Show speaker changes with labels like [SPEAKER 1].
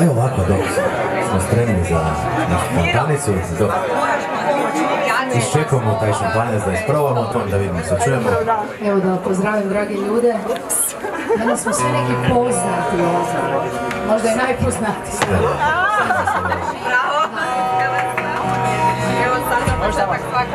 [SPEAKER 1] Evo ovako, dobro. Smo spremni za našu šampanicu. Iščekujemo taj šampanjac da isprobamo, to da vidimo se čujemo.
[SPEAKER 2] Evo da pozdravim dragi ljude. Danas smo svi neki poznati. Možda i najpoznati.
[SPEAKER 3] Bravo!